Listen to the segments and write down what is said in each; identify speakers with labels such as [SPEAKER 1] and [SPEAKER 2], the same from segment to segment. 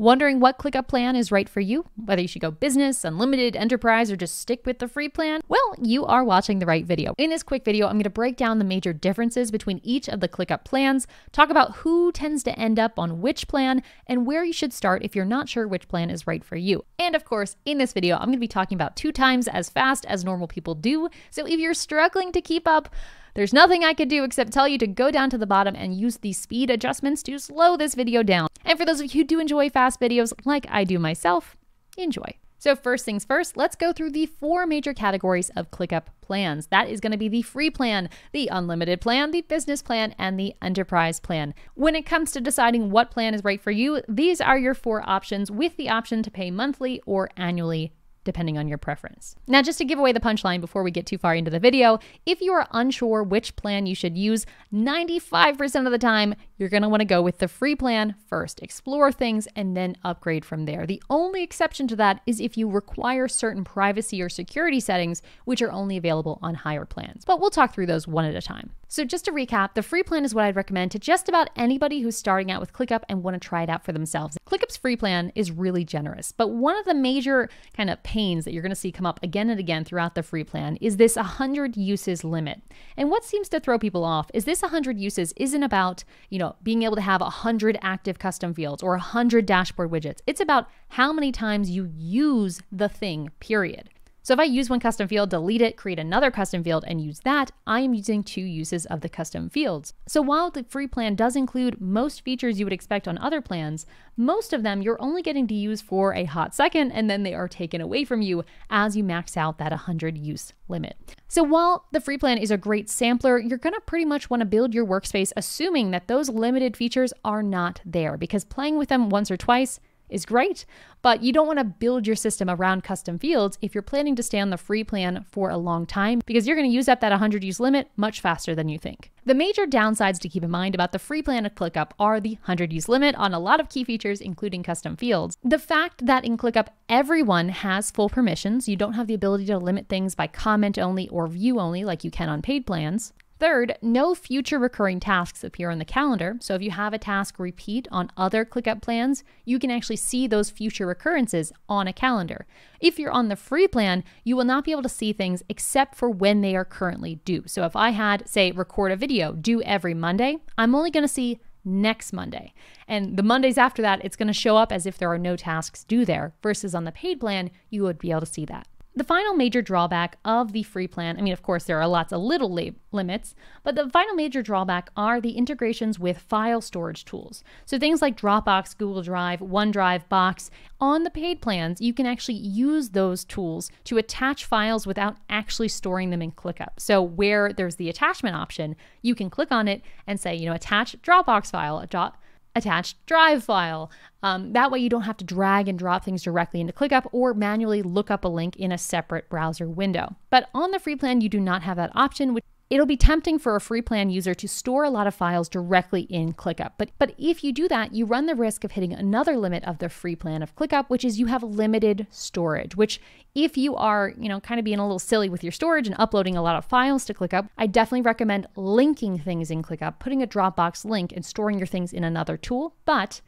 [SPEAKER 1] Wondering what ClickUp plan is right for you? Whether you should go business, unlimited, enterprise, or just stick with the free plan? Well, you are watching the right video. In this quick video, I'm going to break down the major differences between each of the ClickUp plans, talk about who tends to end up on which plan, and where you should start if you're not sure which plan is right for you. And of course, in this video, I'm going to be talking about two times as fast as normal people do. So if you're struggling to keep up, there's nothing I could do except tell you to go down to the bottom and use the speed adjustments to slow this video down. And for those of you who do enjoy fast videos like I do myself, enjoy. So first things first, let's go through the four major categories of ClickUp plans. That is going to be the free plan, the unlimited plan, the business plan, and the enterprise plan. When it comes to deciding what plan is right for you, these are your four options with the option to pay monthly or annually depending on your preference. Now, just to give away the punchline before we get too far into the video, if you are unsure which plan you should use, 95% of the time, you're going to want to go with the free plan first, explore things, and then upgrade from there. The only exception to that is if you require certain privacy or security settings, which are only available on higher plans. But we'll talk through those one at a time. So, just to recap, the free plan is what I'd recommend to just about anybody who's starting out with ClickUp and want to try it out for themselves. ClickUp's free plan is really generous, but one of the major kind of pains that you're going to see come up again and again throughout the free plan is this 100 uses limit. And what seems to throw people off is this 100 uses isn't about, you know, being able to have 100 active custom fields or 100 dashboard widgets. It's about how many times you use the thing, period. So if I use one custom field, delete it, create another custom field, and use that, I am using two uses of the custom fields. So while the free plan does include most features you would expect on other plans, most of them you're only getting to use for a hot second, and then they are taken away from you as you max out that 100 use limit. So while the free plan is a great sampler, you're gonna pretty much wanna build your workspace assuming that those limited features are not there because playing with them once or twice is great, but you don't want to build your system around custom fields if you're planning to stay on the free plan for a long time because you're going to use up that 100 use limit much faster than you think. The major downsides to keep in mind about the free plan of ClickUp are the 100 use limit on a lot of key features, including custom fields. The fact that in ClickUp, everyone has full permissions, you don't have the ability to limit things by comment only or view only like you can on paid plans. Third, no future recurring tasks appear on the calendar. So if you have a task repeat on other ClickUp plans, you can actually see those future recurrences on a calendar. If you're on the free plan, you will not be able to see things except for when they are currently due. So if I had, say, record a video due every Monday, I'm only going to see next Monday. And the Mondays after that, it's going to show up as if there are no tasks due there, versus on the paid plan, you would be able to see that. The final major drawback of the free plan, I mean, of course, there are lots of little limits, but the final major drawback are the integrations with file storage tools. So things like Dropbox, Google Drive, OneDrive, Box. On the paid plans, you can actually use those tools to attach files without actually storing them in ClickUp. So where there's the attachment option, you can click on it and say, you know, attach Dropbox file, drop attached drive file. Um, that way, you don't have to drag and drop things directly into ClickUp or manually look up a link in a separate browser window. But on the free plan, you do not have that option, which It'll be tempting for a free plan user to store a lot of files directly in ClickUp. But, but if you do that, you run the risk of hitting another limit of the free plan of ClickUp, which is you have limited storage, which if you are, you know, kind of being a little silly with your storage and uploading a lot of files to ClickUp, I definitely recommend linking things in ClickUp, putting a Dropbox link and storing your things in another tool. But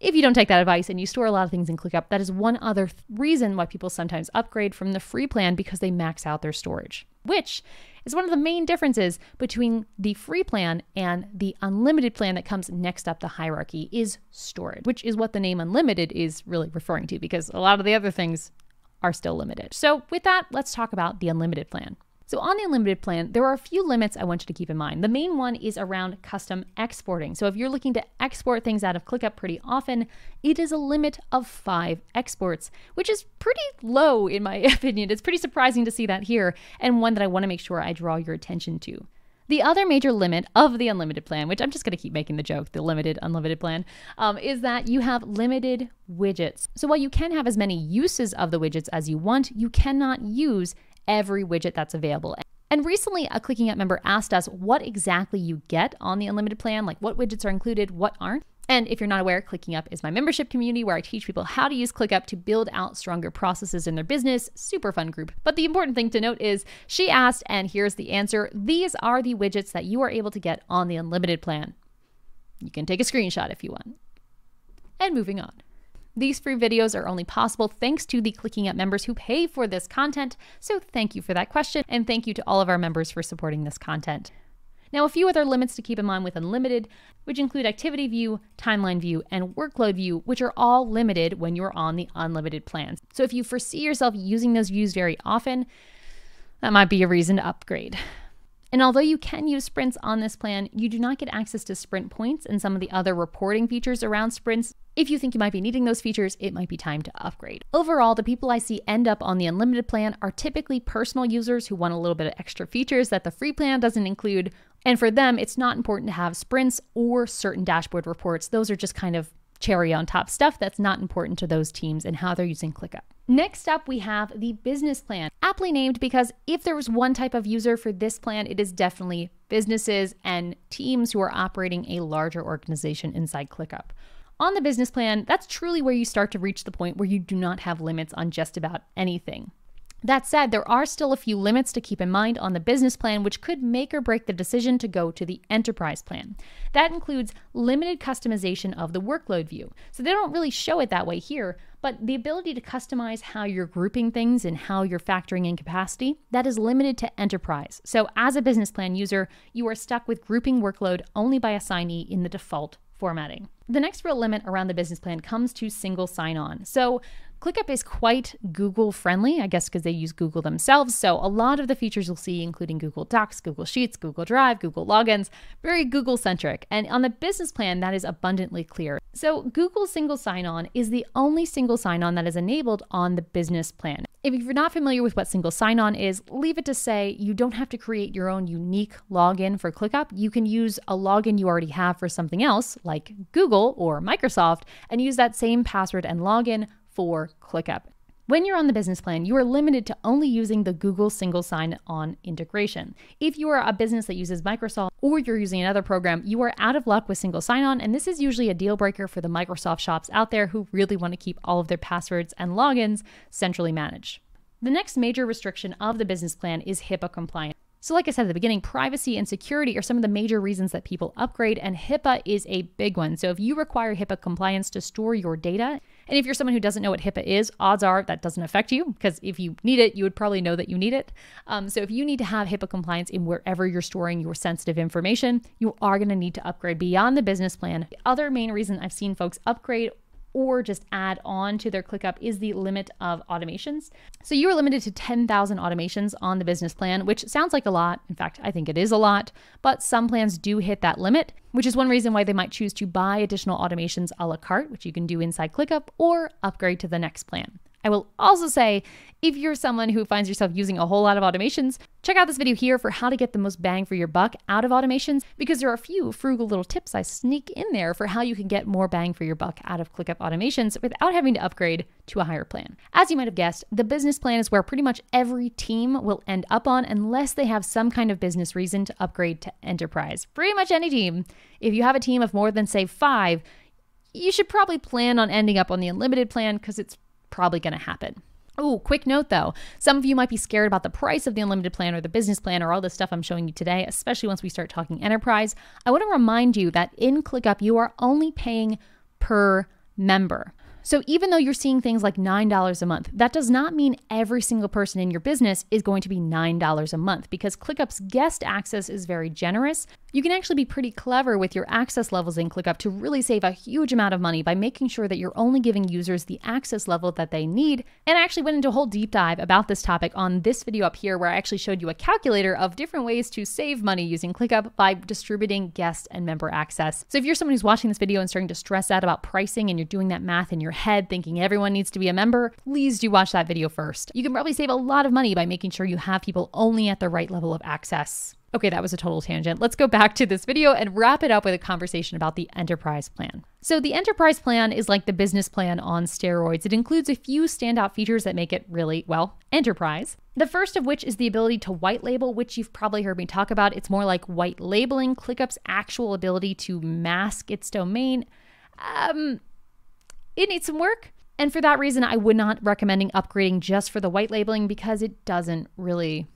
[SPEAKER 1] if you don't take that advice and you store a lot of things in ClickUp, that is one other th- reason why people sometimes upgrade from the free plan because they max out their storage, which is one of the main differences between the free plan and the unlimited plan that comes next up the hierarchy is storage, which is what the name unlimited is really referring to because a lot of the other things are still limited. So with that, let's talk about the unlimited plan. So on the unlimited plan, there are a few limits I want you to keep in mind. The main one is around custom exporting. So if you're looking to export things out of ClickUp pretty often, it is a limit of five exports, which is pretty low in my opinion. It's pretty surprising to see that here, and one that I want to make sure I draw your attention to. The other major limit of the unlimited plan, which I'm just going to keep making the joke, the limited unlimited plan, um, is that you have limited widgets. So while you can have as many uses of the widgets as you want, you cannot use every widget that's available. And recently, a ClickingUp member asked us what exactly you get on the unlimited plan, like what widgets are included, what aren't. And if you're not aware, ClickingUp is my membership community where I teach people how to use ClickUp to build out stronger processes in their business. Super fun group. But the important thing to note is she asked, and here's the answer these are the widgets that you are able to get on the unlimited plan. You can take a screenshot if you want. And moving on. These free videos are only possible thanks to the Clicking Up members who pay for this content. So thank you for that question, and thank you to all of our members for supporting this content. Now, a few other limits to keep in mind with Unlimited, which include Activity View, Timeline View, and Workload View, which are all limited when you're on the unlimited plans. So if you foresee yourself using those views very often, that might be a reason to upgrade. And although you can use sprints on this plan, you do not get access to sprint points and some of the other reporting features around sprints. If you think you might be needing those features, it might be time to upgrade. Overall, the people I see end up on the unlimited plan are typically personal users who want a little bit of extra features that the free plan doesn't include. And for them, it's not important to have sprints or certain dashboard reports. Those are just kind of cherry on top stuff that's not important to those teams and how they're using ClickUp. Next up, we have the business plan, aptly named because if there was one type of user for this plan, it is definitely businesses and teams who are operating a larger organization inside ClickUp. On the business plan, that's truly where you start to reach the point where you do not have limits on just about anything. That said, there are still a few limits to keep in mind on the business plan, which could make or break the decision to go to the enterprise plan. That includes limited customization of the workload view. So they don't really show it that way here, but the ability to customize how you're grouping things and how you're factoring in capacity, that is limited to enterprise. So as a business plan user, you are stuck with grouping workload only by assignee in the default formatting. The next real limit around the business plan comes to single sign on. So ClickUp is quite Google friendly, I guess because they use Google themselves. So a lot of the features you'll see, including Google Docs, Google Sheets, Google Drive, Google Logins, very Google centric. And on the business plan, that is abundantly clear. So Google single sign on is the only single sign on that is enabled on the business plan. If you're not familiar with what single sign on is, leave it to say you don't have to create your own unique login for ClickUp. You can use a login you already have for something else, like Google or Microsoft, and use that same password and login for ClickUp. When you're on the business plan, you are limited to only using the Google single sign on integration. If you are a business that uses Microsoft or you're using another program, you are out of luck with single sign on, and this is usually a deal breaker for the Microsoft shops out there who really want to keep all of their passwords and logins centrally managed. The next major restriction of the business plan is HIPAA compliance. So, like I said at the beginning, privacy and security are some of the major reasons that people upgrade, and HIPAA is a big one. So, if you require HIPAA compliance to store your data, and if you're someone who doesn't know what HIPAA is, odds are that doesn't affect you because if you need it, you would probably know that you need it. Um, so if you need to have HIPAA compliance in wherever you're storing your sensitive information, you are going to need to upgrade beyond the business plan. The other main reason I've seen folks upgrade or just add on to their ClickUp is the limit of automations. So you are limited to 10,000 automations on the business plan, which sounds like a lot. In fact, I think it is a lot, but some plans do hit that limit, which is one reason why they might choose to buy additional automations a la carte, which you can do inside ClickUp, or upgrade to the next plan. I will also say if you're someone who finds yourself using a whole lot of automations, check out this video here for how to get the most bang for your buck out of automations because there are a few frugal little tips I sneak in there for how you can get more bang for your buck out of ClickUp automations without having to upgrade to a higher plan. As you might have guessed, the business plan is where pretty much every team will end up on unless they have some kind of business reason to upgrade to enterprise. Pretty much any team. If you have a team of more than, say, five, you should probably plan on ending up on the unlimited plan because it's probably going to happen. Oh, quick note though. Some of you might be scared about the price of the unlimited plan or the business plan or all the stuff I'm showing you today, especially once we start talking enterprise. I want to remind you that in ClickUp, you are only paying per member. So even though you're seeing things like $9 a month, that does not mean every single person in your business is going to be $9 a month because ClickUp's guest access is very generous. You can actually be pretty clever with your access levels in ClickUp to really save a huge amount of money by making sure that you're only giving users the access level that they need. And I actually went into a whole deep dive about this topic on this video up here where I actually showed you a calculator of different ways to save money using ClickUp by distributing guest and member access. So if you're someone who's watching this video and starting to stress out about pricing and you're doing that math in your head thinking everyone needs to be a member, please do watch that video first. You can probably save a lot of money by making sure you have people only at the right level of access. Okay, that was a total tangent. Let's go back to this video and wrap it up with a conversation about the enterprise plan. So, the enterprise plan is like the business plan on steroids. It includes a few standout features that make it really, well, enterprise. The first of which is the ability to white label, which you've probably heard me talk about. It's more like white labeling ClickUp's actual ability to mask its domain. Um, it needs some work. And for that reason, I would not recommending upgrading just for the white labeling because it doesn't really,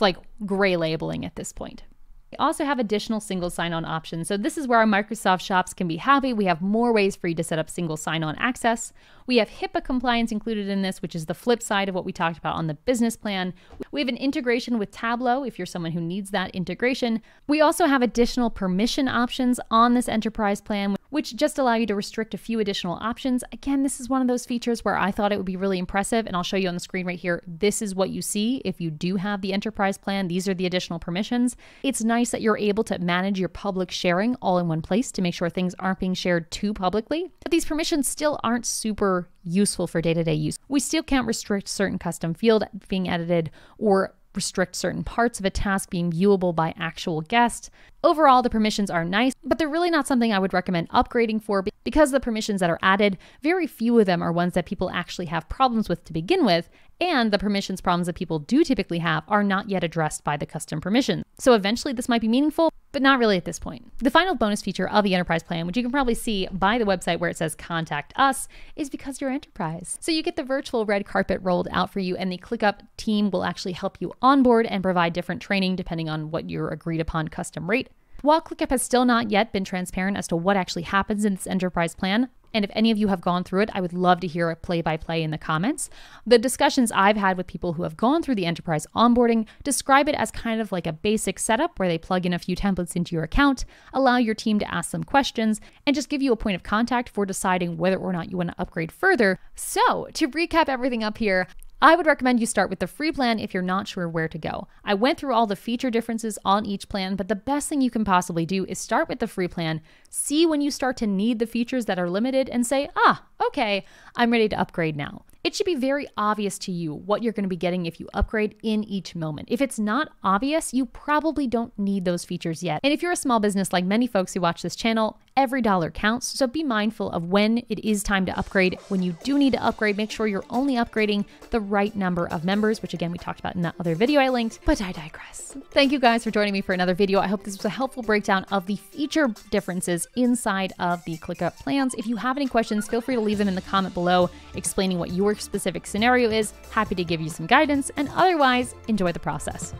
[SPEAKER 1] like gray labeling at this point. We also have additional single sign on options. So, this is where our Microsoft shops can be happy. We have more ways for you to set up single sign on access. We have HIPAA compliance included in this, which is the flip side of what we talked about on the business plan. We have an integration with Tableau if you're someone who needs that integration. We also have additional permission options on this enterprise plan, which just allow you to restrict a few additional options. Again, this is one of those features where I thought it would be really impressive, and I'll show you on the screen right here. This is what you see if you do have the enterprise plan. These are the additional permissions. It's nice that you're able to manage your public sharing all in one place to make sure things aren't being shared too publicly. But these permissions still aren't super useful for day to day use. We still can't restrict certain custom field being edited or restrict certain parts of a task being viewable by actual guests. Overall, the permissions are nice, but they're really not something I would recommend upgrading for because the permissions that are added, very few of them are ones that people actually have problems with to begin with, and the permissions problems that people do typically have are not yet addressed by the custom permission. So eventually this might be meaningful, but not really at this point. The final bonus feature of the enterprise plan, which you can probably see by the website where it says contact us, is because you're enterprise. So you get the virtual red carpet rolled out for you, and the ClickUp team will actually help you onboard and provide different training depending on what your agreed upon custom rate. While ClickUp has still not yet been transparent as to what actually happens in this enterprise plan, and if any of you have gone through it, I would love to hear a play by play in the comments. The discussions I've had with people who have gone through the enterprise onboarding describe it as kind of like a basic setup where they plug in a few templates into your account, allow your team to ask some questions, and just give you a point of contact for deciding whether or not you want to upgrade further. So, to recap everything up here, I would recommend you start with the free plan if you're not sure where to go. I went through all the feature differences on each plan, but the best thing you can possibly do is start with the free plan, see when you start to need the features that are limited, and say, ah, okay, I'm ready to upgrade now. It should be very obvious to you what you're going to be getting if you upgrade in each moment. If it's not obvious, you probably don't need those features yet. And if you're a small business like many folks who watch this channel, every dollar counts. So be mindful of when it is time to upgrade. When you do need to upgrade, make sure you're only upgrading the right number of members, which again, we talked about in that other video I linked, but I digress. Thank you guys for joining me for another video. I hope this was a helpful breakdown of the feature differences inside of the ClickUp plans. If you have any questions, feel free to leave them in the comment below explaining what your specific scenario is. Happy to give you some guidance, and otherwise, enjoy the process.